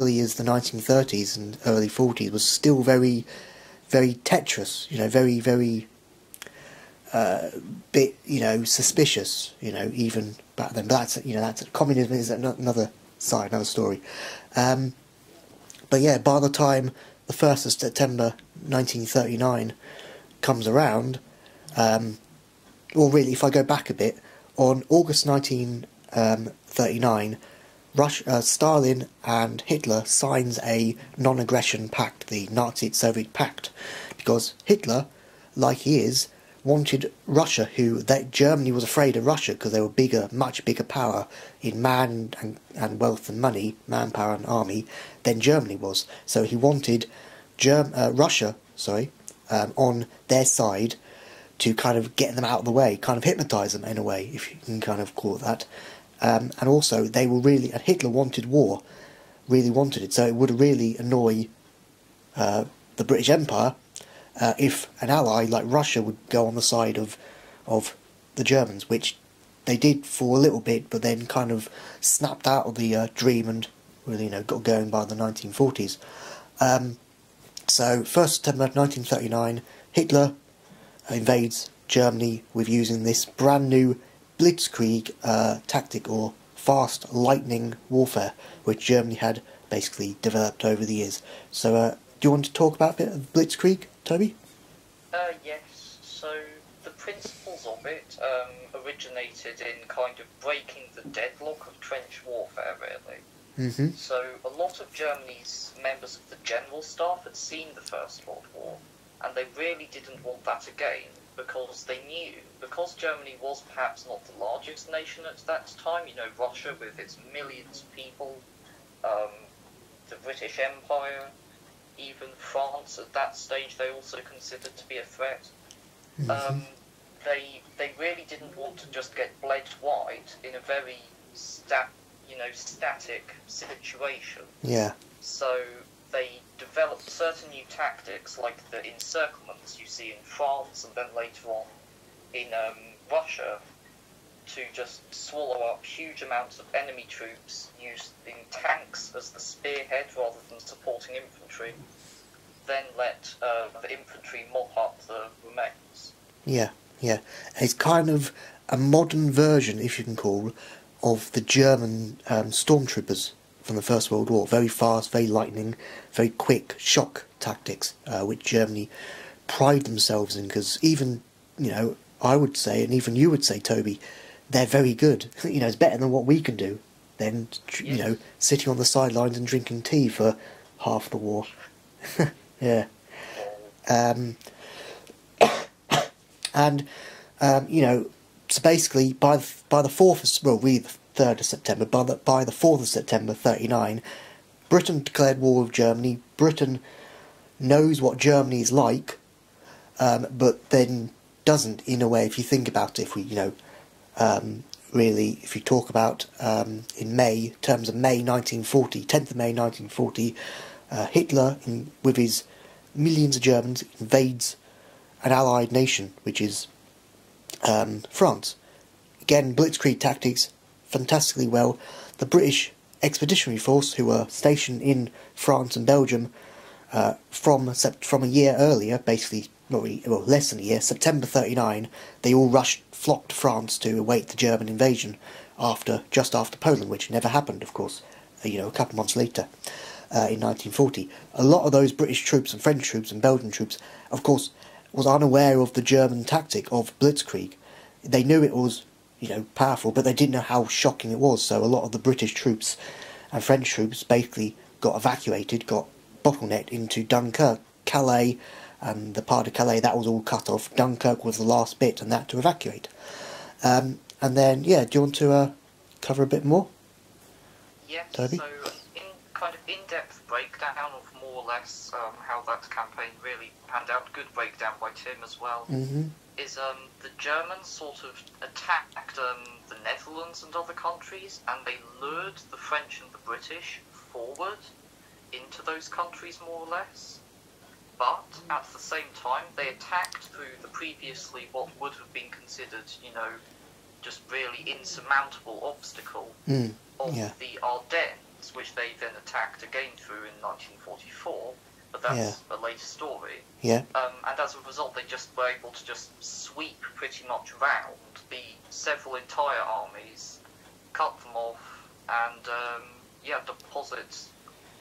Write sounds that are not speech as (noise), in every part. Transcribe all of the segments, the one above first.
early as the 1930s and early 40s was still very, very Tetris, you know, very, very uh, bit, you know, suspicious, you know, even back then. But that's, you know, that's communism is another side, another story. Um, but yeah, by the time the 1st of September 1939 comes around, um, or really, if I go back a bit, on August 1939, Russia, uh, Stalin and Hitler signs a non-aggression pact, the Nazi-Soviet pact, because Hitler, like he is, wanted Russia, who that Germany was afraid of Russia because they were bigger, much bigger power in man and, and wealth and money, manpower and army, than Germany was. So he wanted Germ- uh, Russia, sorry, um, on their side to kind of get them out of the way, kind of hypnotise them in a way, if you can kind of call that. Um, and also, they were really, and Hitler wanted war, really wanted it, so it would really annoy uh, the British Empire uh, if an ally like Russia would go on the side of of the Germans, which they did for a little bit, but then kind of snapped out of the uh, dream and really, you know, got going by the 1940s. Um, so, 1st September 1939, Hitler invades Germany with using this brand new blitzkrieg uh, tactic or fast lightning warfare, which Germany had basically developed over the years. So, uh, do you want to talk about a bit of blitzkrieg, Toby? Uh, yes. So, the principles of it um, originated in kind of breaking the deadlock of trench warfare, really. Mm-hmm. So, a lot of Germany's members of the general staff had seen the First World War, and they really didn't want that again because they knew, because Germany was perhaps not the largest nation at that time, you know, Russia with its millions of people, um, the British Empire, even France at that stage they also considered to be a threat. Mm-hmm. Um, they they really didn't want to just get bled white in a very stat you know static situation. Yeah. So they developed certain new tactics, like the encirclements you see in France and then later on in um, Russia, to just swallow up huge amounts of enemy troops using tanks as the spearhead rather than supporting infantry, then let uh, the infantry mop up the remains. Yeah, yeah. It's kind of a modern version, if you can call, of the German um, stormtroopers from the First World War. Very fast, very lightning, very quick shock tactics, uh, which Germany pride themselves in. Because even you know, I would say, and even you would say, Toby, they're very good. (laughs) you know, it's better than what we can do. Than you know, sitting on the sidelines and drinking tea for half the war. (laughs) yeah. Um, (coughs) and um, you know, so basically by the, by the fourth, well, we 3rd of September, by the, by the 4th of September 39, Britain declared war with Germany. Britain knows what Germany is like, um, but then doesn't, in a way, if you think about it, if we, you know, um, really, if you talk about um, in May, terms of May 1940, 10th of May 1940, uh, Hitler, in, with his millions of Germans, invades an allied nation, which is um, France. Again, blitzkrieg tactics, fantastically well. The British Expeditionary Force, who were stationed in France and Belgium uh, from from a year earlier, basically, not really, well, less than a year, September 39, they all rushed, flocked to France to await the German invasion after, just after Poland, which never happened, of course, uh, you know, a couple months later. Uh, in 1940, a lot of those British troops and French troops and Belgian troops, of course, was unaware of the German tactic of blitzkrieg. They knew it was, you know, powerful, but they didn't know how shocking it was. So a lot of the British troops and French troops basically got evacuated, got bottlenecked into Dunkirk, Calais, and the part of Calais that was all cut off. Dunkirk was the last bit, and that to evacuate. Um, and then, yeah, do you want to uh, cover a bit more? Yes, Toby? so in kind of in-depth breakdown of um, how that campaign really panned out, good breakdown by Tim as well, Mm-hmm. is um, the Germans sort of attacked um, the Netherlands and other countries, and they lured the French and the British forward into those countries more or less. But at the same time, they attacked through the previously what would have been considered, you know, just really insurmountable obstacle Mm, of yeah. the Ardennes, which they then attacked again through in 1944. But that's Yeah. a later story. Yeah. Um, and as a result, they just were able to just sweep pretty much round the several entire armies, cut them off, and um, yeah, deposit,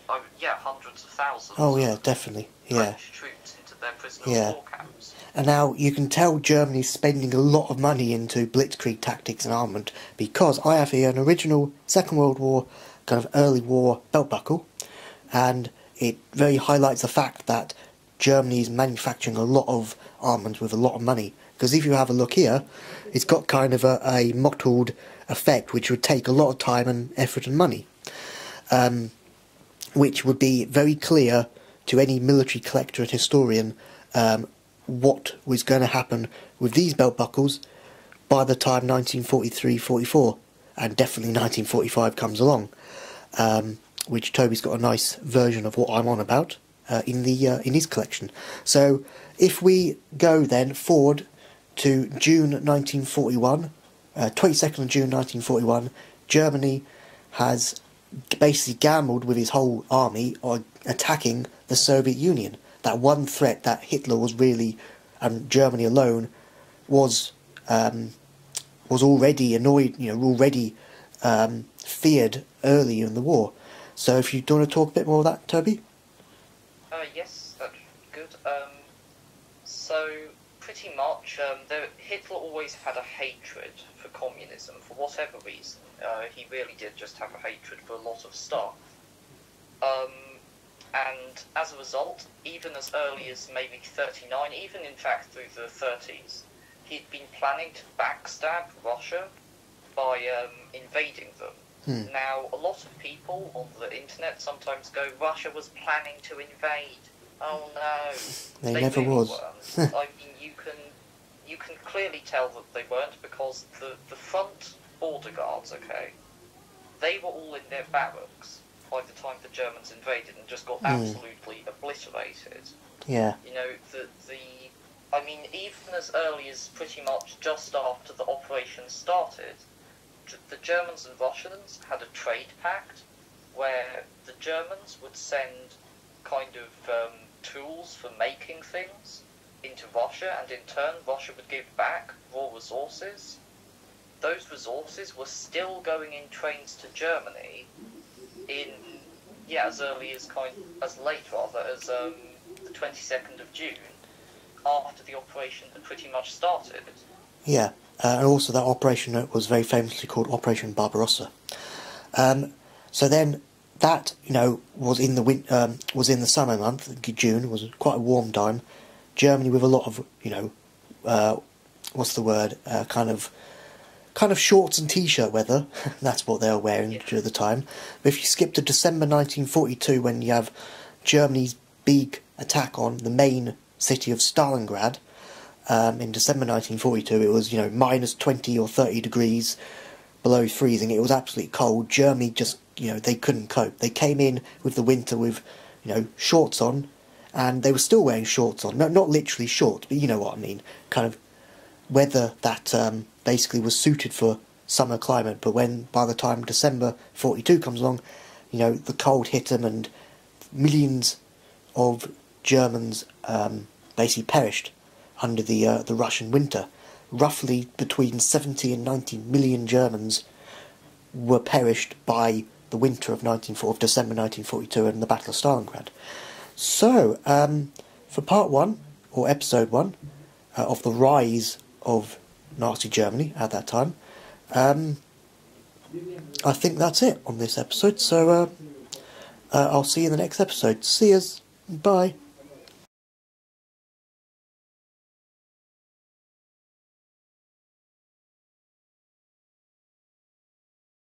oh, yeah, hundreds of thousands. Oh yeah, definitely. Yeah. French troops into their prisoner Yeah. of war camps. And now you can tell Germany's spending a lot of money into blitzkrieg tactics and armament because I have here an original Second World War kind of early war belt buckle, and it very highlights the fact that Germany is manufacturing a lot of armament with a lot of money. Because if you have a look here, it's got kind of a, a mottled effect which would take a lot of time and effort and money. Um, which would be very clear to any military collector and historian um, what was going to happen with these belt buckles by the time 1943-44 and definitely 1945 comes along, um, which Toby's got a nice version of what I'm on about uh, in the uh, in his collection. So if we go then forward to June 1941, uh, 22nd of June 1941, Germany has basically gambled with his whole army on attacking the Soviet Union. That one threat that Hitler was really, and Germany alone, was um, was already annoyed, you know, already um, feared early in the war. So if you do want to talk a bit more of that, Toby? Uh, yes, that's good. Um, so, pretty much, um, Hitler always had a hatred for communism for whatever reason. Uh, he really did just have a hatred for a lot of stuff. Um, and as a result, even as early as maybe 39, even in fact through the 30s, he'd been planning to backstab Russia by um, invading them. Hmm. Now, a lot of people on the internet sometimes go, Russia was planning to invade. Oh no, (laughs) They never really was. (laughs) I mean, you can you can clearly tell that they weren't because the the front border guards, okay, they were all in their barracks by the time the Germans invaded and just got Hmm. absolutely obliterated. Yeah, You know, the the I mean, even as early as pretty much just after the operation started, the Germans and Russians had a trade pact where the Germans would send kind of um, tools for making things into Russia, and in turn, Russia would give back raw resources. Those resources were still going in trains to Germany in yeah as early as kind as late rather as um, the 22nd of June after the operation had pretty much started. yeah. Uh, and also that operation was very famously called Operation Barbarossa. Um, so then that you know was in the win- um, was in the summer month June was quite a warm time. Germany with a lot of you know uh, what's the word uh, kind of kind of shorts and t-shirt weather. (laughs) That's what they were wearing Yeah. during the time. But if you skip to December 1942 when you have Germany's big attack on the main city of Stalingrad. Um, in December 1942, it was you know minus 20 or 30 degrees below freezing. It was absolutely cold. Germany just you know they couldn't cope. They came in with the winter with you know shorts on, and they were still wearing shorts on. No, not literally shorts, but you know what I mean. Kind of weather that um, basically was suited for summer climate. But when by the time December 42 comes along, you know the cold hit them and millions of Germans um, basically perished under the uh, the Russian winter. Roughly between 70 and 90 million Germans were perished by the winter of 1940, of December 1942 and the Battle of Stalingrad. So, um, for part one, or episode one, uh, of the rise of Nazi Germany at that time, um, I think that's it on this episode. So, uh, uh, I'll see you in the next episode. See yous. Bye.